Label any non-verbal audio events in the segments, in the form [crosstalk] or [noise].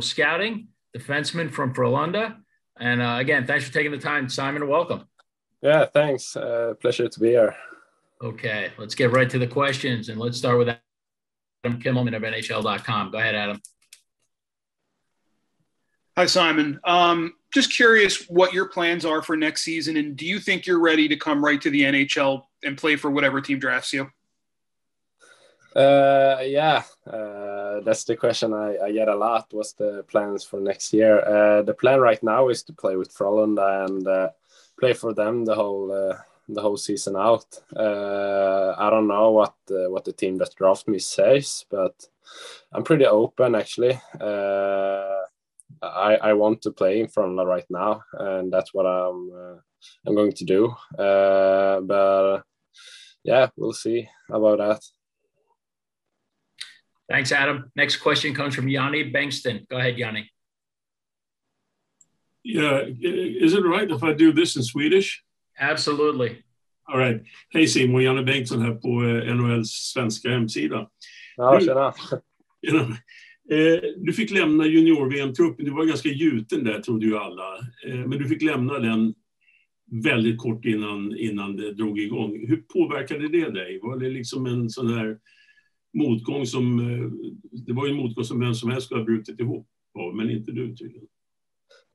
Pro Scouting, defenseman from Frölunda. And uh, again, thanks for taking the time, Simon. Welcome. Yeah, thanks. Uh, pleasure to be here. Okay, let's get right to the questions. And let's start with Adam Kimmelman of NHL.com. Go ahead, Adam. Hi, Simon. Um, just curious what your plans are for next season, and do you think you're ready to come right to the NHL and play for whatever team drafts you? Uh, yeah, uh, that's the question I, I, get a lot. What's the plans for next year? Uh, the plan right now is to play with Frölunda and uh, play for them the whole uh, the whole season out. Uh, I don't know what what the team that drafted me says, but I'm pretty open actually. I, I want to play in Frölunda right now, and that's what I'm I'm going to do. but yeah, we'll see about that. Thanks, Adam. Next question comes from Janne Bengtsson. Go ahead, Janne. Yeah, is it right if I do this in Swedish? Absolutely. All right. Hej Simon, Janne Bengtsson här på eh, NHLs svenska hemsida. Ja, tjena. [laughs] Eh, du fick lämna junior-VM-truppen. Du var ganska gjuten där, trodde ju alla. Eh, men du fick lämna den väldigt kort innan, innan det drog igång. Hur påverkade det dig? Var det liksom en sån här motgång som... Eh, det var ju en motgång som vem som helst skulle ha brutit ihop av, men inte du tydligen.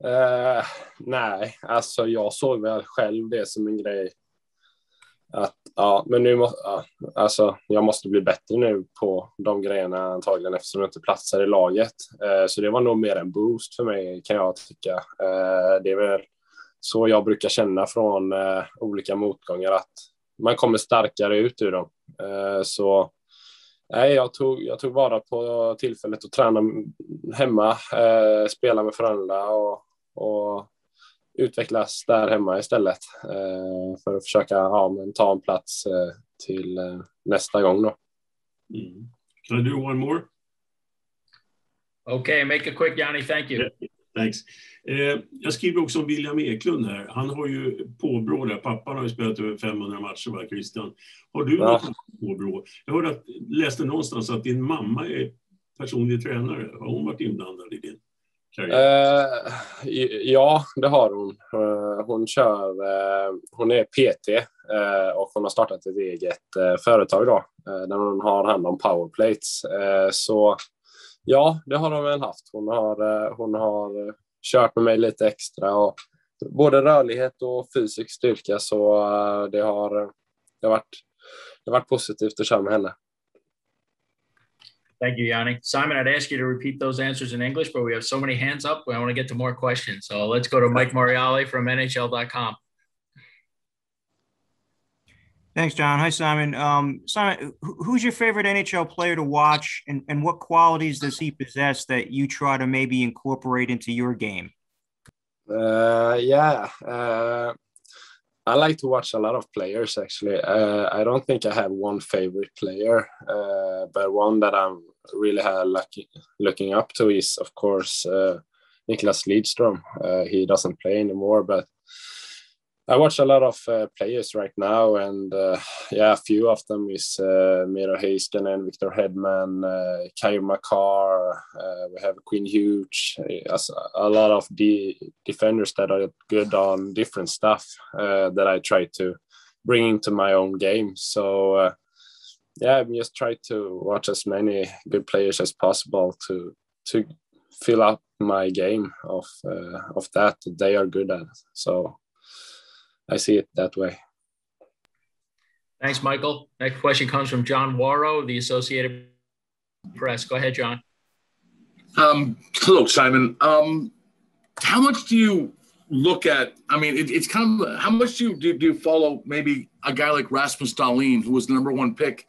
Uh, nej, alltså jag såg väl själv det som en grej. Att ja, men nu måste, ja, alltså jag måste bli bättre nu på de grejerna antagligen eftersom jag inte platsar i laget. Uh, så det var nog mer en boost för mig kan jag tycka. Uh, det är väl så jag brukar känna från olika motgångar att man kommer starkare ut ur dem. så Nej, jag tog, jag tog vara på tillfället att träna hemma, eh, spela med Frölunda och, och utvecklas där hemma istället eh, för att försöka ja, men ta en plats eh, till eh, nästa gång. Då. Mm. Can I do one more? Okay, make it quick, Johnny. Thank you. Yeah, thanks. Eh, jag skriver också om William Eklund här. Han har ju påbrå där. Pappan har ju spelat över 500 matcher, va, Christian? Har du ja. något påbrå? Jag hörde att, läste någonstans att din mamma är personlig tränare. Har hon varit inblandad i din karriär? Eh, ja, det har hon. Eh, hon kör, eh, hon är PT och hon har startat ett eget företag då, där hon har hand om powerplates. så ja, det har hon väl haft. Hon har, eh, hon har eh, kört med mig lite extra och både rörlighet och fysisk styrka så eh, det har, det har, varit, det har varit positivt att köra med henne. Thank you, Yanni. Simon, I'd ask you to repeat those answers in English, but we have so many hands up. I want to get to more questions. So let's go to Mike Moriali from NHL.com. Thanks, John. Hi, Simon. Um, Simon, who's your favorite NHL player to watch, and, and what qualities does he possess that you try to maybe incorporate into your game? Uh, yeah, uh, I like to watch a lot of players. Actually, uh, I don't think I have one favorite player, uh, but one that I'm really lucky, looking up to is, of course, uh, Niklas Lidström. Uh, he doesn't play anymore, but I watch a lot of uh, players right now, and uh, yeah, a few of them is uh, Miro Heiskanen, Victor Hedman, uh, Makar. Uh, we have Quinn Hughes. A lot of defenders that are good on different stuff uh, that I try to bring into my own game. So uh, yeah, I'm just try to watch as many good players as possible to to fill up my game of of that they are good at. So I see it that way. Thanks, Michael. Next question comes from John Wawrow, the Associated Press. Go ahead, John. Um, hello, Simon. Um, how much do you look at? I mean, it, it's kind of how much do you, do, do you follow maybe a guy like Rasmus Dahlin, who was the number one pick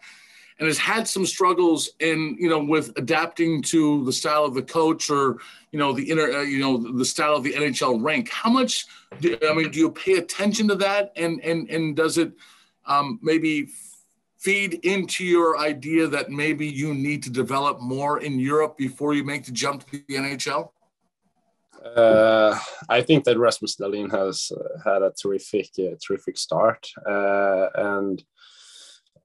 and has had some struggles in you know with adapting to the style of the coach or you know the inner uh, you know the style of the NHL rank. How much? Do, I mean, do you pay attention to that, and and and does it um, maybe feed into your idea that maybe you need to develop more in Europe before you make the jump to the NHL? Uh, I think that Rasmus Dahlin has uh, had a terrific, uh, terrific start, uh, and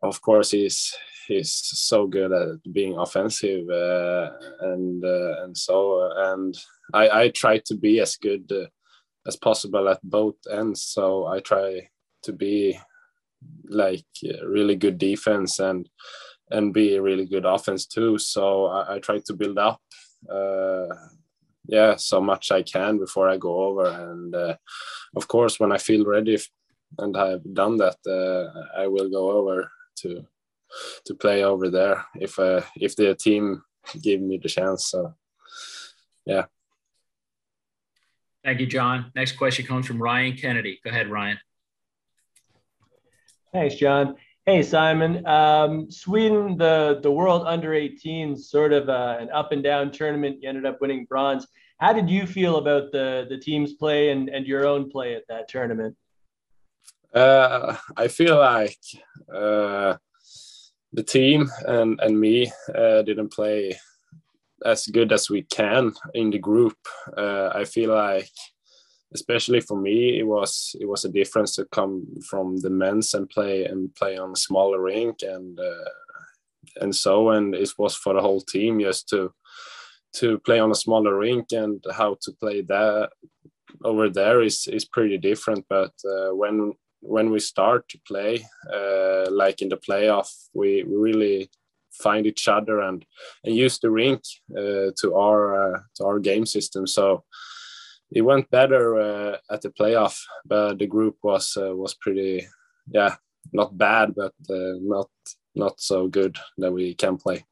of course he's he's so good at being offensive uh, and uh, and so and I, I try to be as good uh, as possible at both ends. So I try to be like really good defense and and be a really good offense too. So I, I try to build up, uh, yeah, so much I can before I go over. And uh, of course, when I feel ready and I've done that, uh, I will go over to to play over there if uh, if the team give me the chance. So yeah. Thank you, John. Next question comes from Ryan Kennedy. Go ahead, Ryan. Thanks, John. Hey, Simon. Um, Sweden, the, the World Under 18, sort of uh, an up and down tournament. You ended up winning bronze. How did you feel about the, the team's play and, and your own play at that tournament? Uh, I feel like uh, the team and, and me uh, didn't play as good as we can in the group. Uh, I feel like, especially for me, it was it was a difference to come from the men's and play and play on a smaller rink and uh, and so and it was for the whole team just to to play on a smaller rink and how to play that over there is is pretty different. But uh, when when we start to play, uh, like in the playoff, we, really find each other and, and use the rink uh, to our uh, to our game system. So it went better uh, at the playoff, but the group was uh, was pretty yeah not bad, but uh, not not so good that we can play.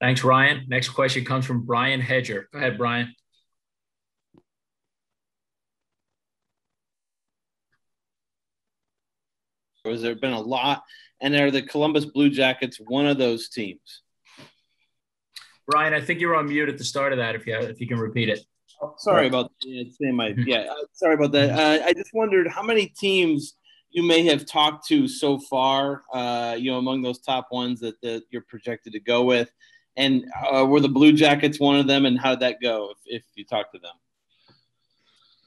Thanks, Ryan. Next question comes from Brian Hedger. Go ahead, Brian. Has there been a lot and are the Columbus Blue Jackets one of those teams? Brian, I think you were on mute at the start of that. If you if you can repeat it. Oh, sorry about that. My, [laughs] yeah, uh, sorry about that. Uh, I just wondered how many teams you may have talked to so far. Uh, you know, among those top ones that, that you're projected to go with, and uh, were the Blue Jackets one of them? And how did that go? If, if you talked to them.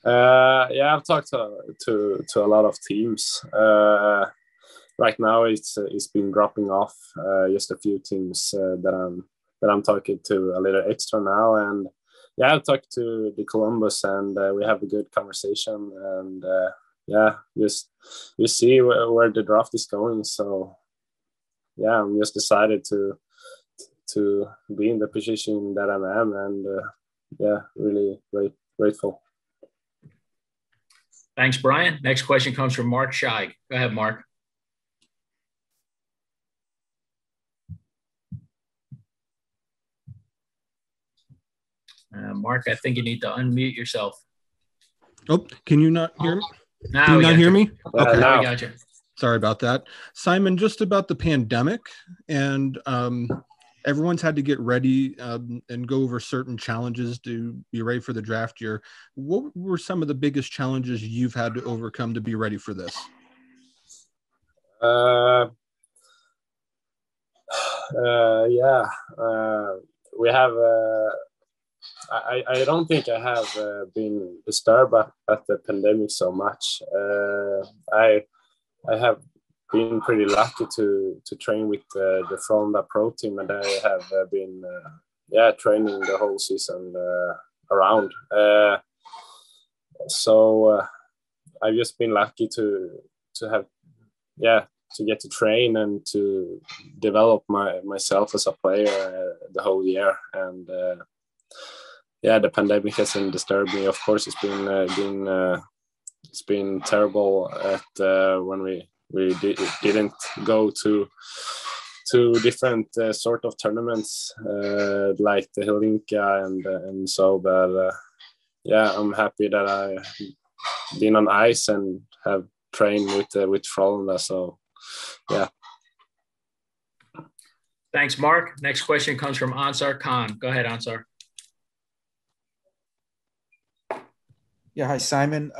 Uh, yeah, I've talked to, to to a lot of teams. Uh, right now it's it's been dropping off. Uh, just a few teams uh, that I'm that I'm talking to a little extra now, and yeah, I've talked to the Columbus, and uh, we have a good conversation, and uh, yeah, just you see where, where, the draft is going. So yeah, I'm just decided to to be in the position that I am, and yeah, really great, grateful. Thanks, Brian. Next question comes from Mark Scheig. Go ahead, Mark. Uh, Mark, I think you need to unmute yourself. Oh, can you not hear me? Now can you not hear you. me? Okay, now we. Sorry about that. Simon, just about the pandemic and um, everyone's had to get ready um, and go over certain challenges to be ready for the draft year. What were some of the biggest challenges you've had to overcome to be ready for this? Uh, [sighs] uh, yeah, uh, we have uh, I, I don't think I have uh, been disturbed at, at, the pandemic so much. Uh, I I have been pretty lucky to to train with uh, the Frölunda Pro team, and I have uh, been uh, yeah training the whole season uh, around. so I've just been lucky to to have yeah to get to train and to develop my myself as a player the whole year and yeah, the pandemic hasn't disturbed me. Of course, it's been uh, been uh, it's been terrible at uh, when we we di- didn't go to to different uh, sort of tournaments uh, like the Hlinka and uh, and so. But yeah, I'm happy that I been on ice and have trained with uh, with Frölunda. So yeah. Thanks, Mark. Next question comes from Ansar Khan. Go ahead, Ansar. Yeah, hi, Simon.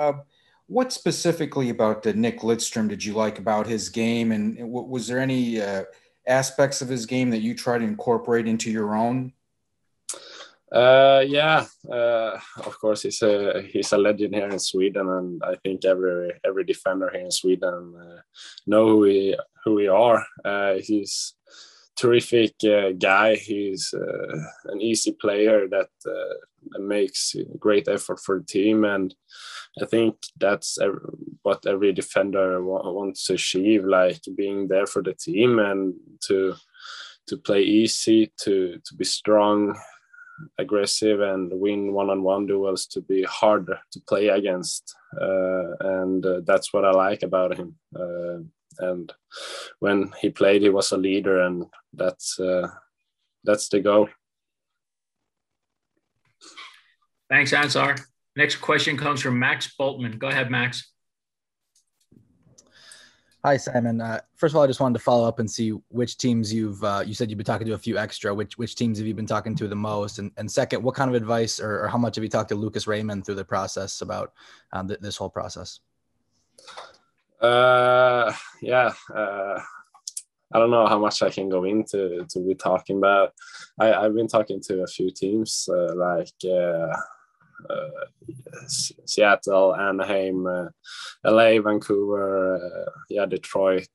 What specifically about Nick Lidstrom did you like about his game, and was there any uh, aspects of his game that you try to incorporate into your own? Uh, yeah, uh, of course he's a he's a legend here in Sweden, and I think every every defender here in Sweden uh, know who he who we are. Uh, he's terrific uh, guy. He's uh, an easy player that uh, makes great effort for the team, and I think that's what every defender wants to achieve, like being there for the team and to to play easy, to to be strong, aggressive, and win one-on-one duels. To be hard to play against, uh, and uh, that's what I like about him. And when he played, he was a leader, and that's uh, that's the goal. Thanks, Ansar. Next question comes from Max Bultman. Go ahead, Max. Hi, Simon. Uh, first of all, I just wanted to follow up and see which teams you've. Uh, you said you've been talking to a few extra. Which which teams have you been talking to the most? And and second, what kind of advice or, or how much have you talked to Lucas Raymond through the process about um, th- this whole process? Uh, yeah. Uh, I don't know how much I can go into to be talking about. I, I've been talking to a few teams uh, like uh, uh, Seattle, Anaheim, uh, LA, Vancouver, uh, yeah, Detroit,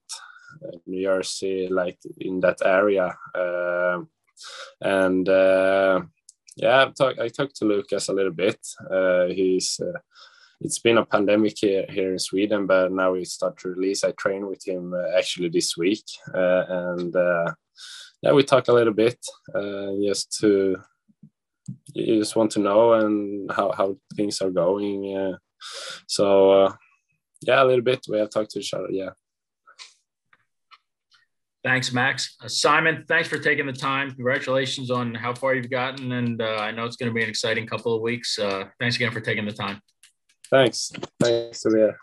New Jersey, like in that area. Um, and yeah, I've talk, I talked to Lucas a little bit. he's it's been a pandemic here, here in Sweden, but now we start to release. I train with him uh, actually this week, uh, and uh, yeah, we talk a little bit just to you just want to know and how, how things are going. Uh, so uh, yeah, a little bit. We have talked to each other. Yeah. Thanks, Max. Uh, Simon, thanks for taking the time. Congratulations on how far you've gotten, and uh, I know it's going to be an exciting couple of weeks. Uh, thanks again for taking the time. Thanks. Thanks, Severe.